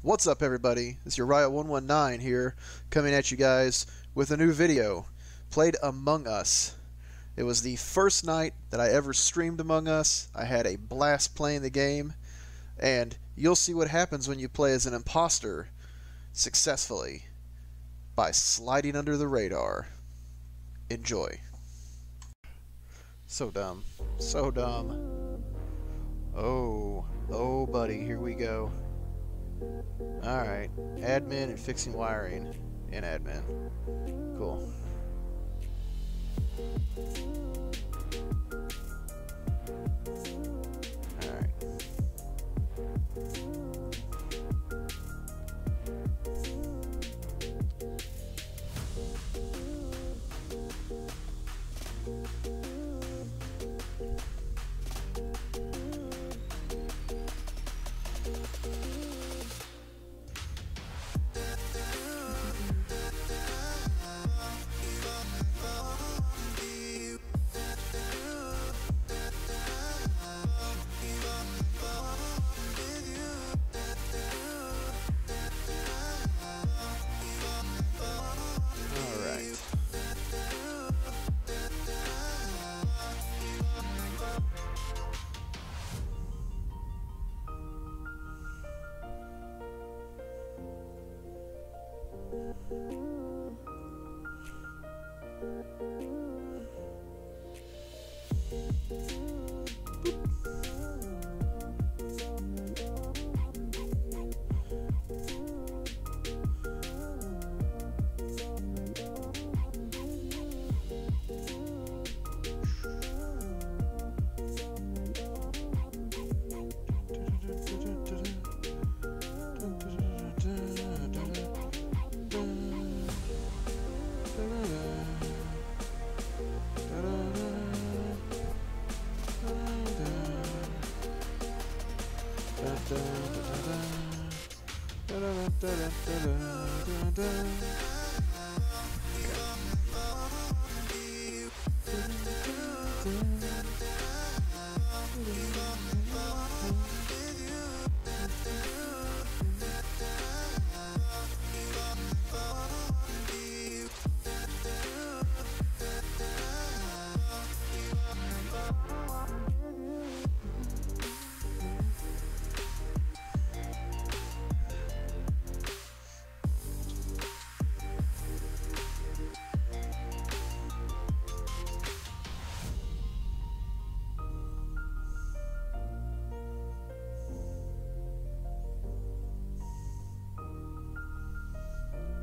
What's up, everybody? It's Uriah119 here, coming at you guys with a new video. Played Among Us. It was the first night that I ever streamed Among Us. I had a blast playing the game, and you'll see what happens when you play as an imposter successfully by sliding under the radar. Enjoy. So dumb. So dumb. Oh, oh, buddy, here we go. Alright, admin and fixing wiring in admin. Cool. Da, da, da,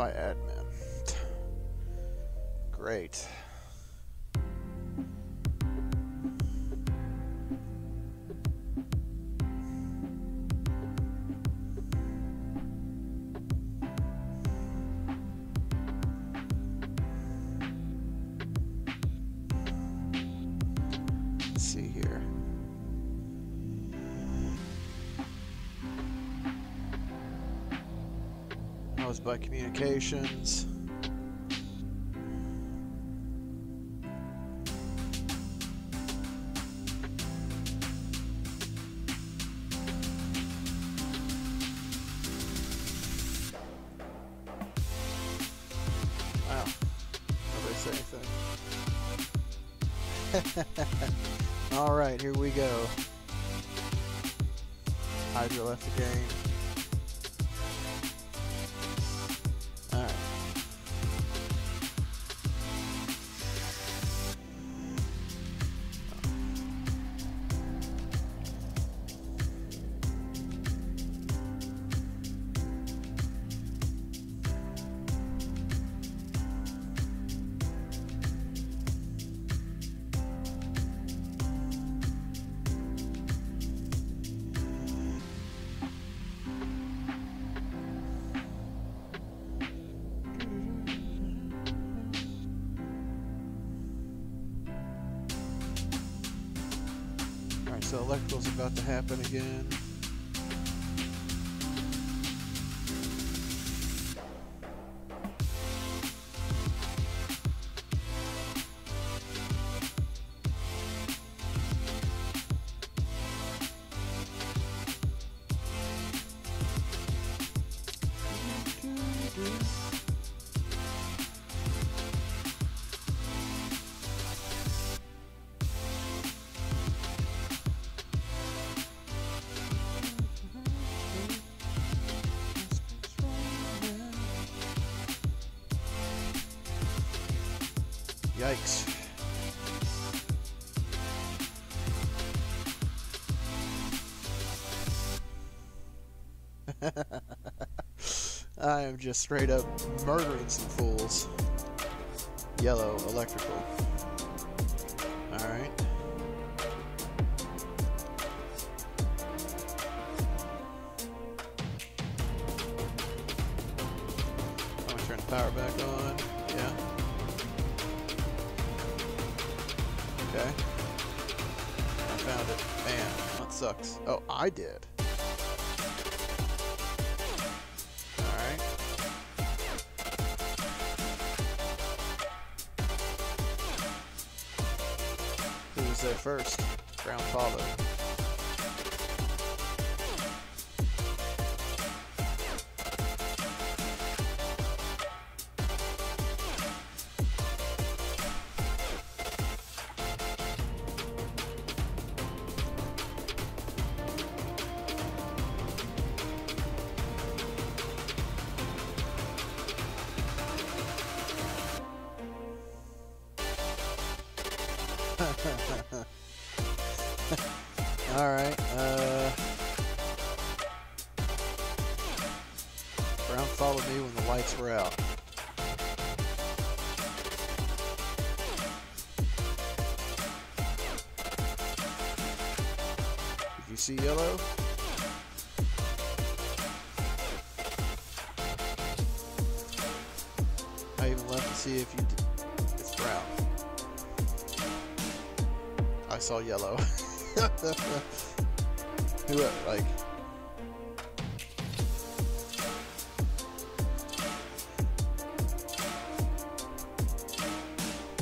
by admin. Great. Let's see here. That by communications. Alright, here we go. Hydra left the game. So electrical's about to happen again. Yikes. I am just straight up murdering some fools. Yellow, electrical. Alright. I'm gonna turn the power back on. Sucks. Oh, I did. Alright. Who was there first? Ground follow. Alright, uh... Brown followed me when the lights were out. Did you see yellow? I even left to see if you did. It's brown. Saw yellow. Who, like...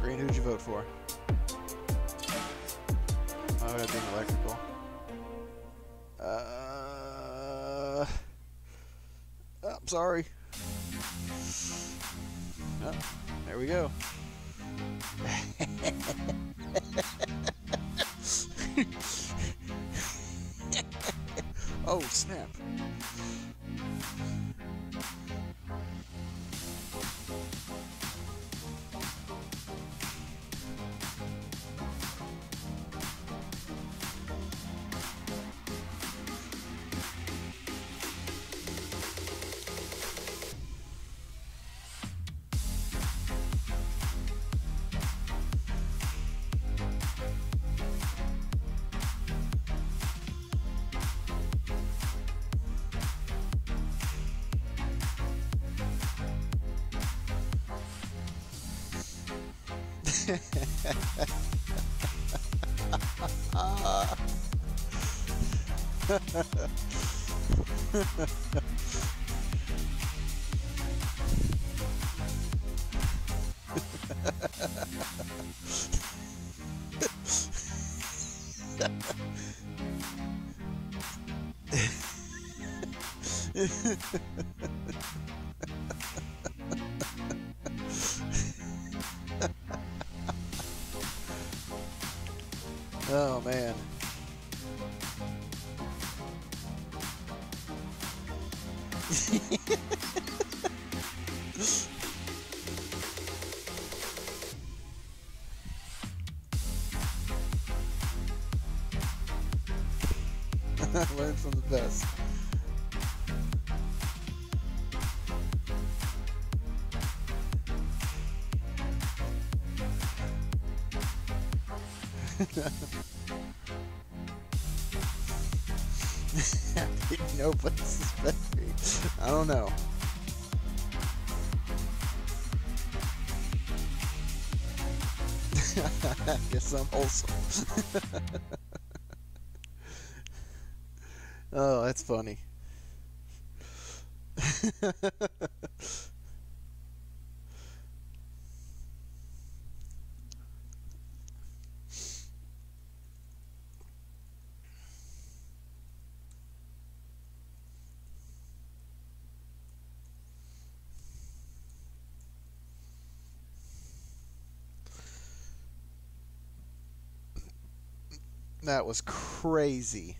Green, who'd you vote for? I an electrical? Uh... I'm sorry. Oh, there we go. oh, snap. Oh man. Learn from the best. Nobody suspect me. I don't know. Guess I'm wholesome. oh, that's funny. That was crazy.